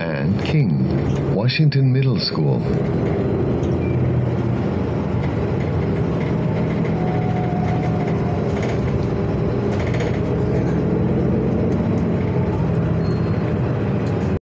And King, Washington Middle School.